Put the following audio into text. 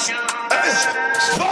Stop!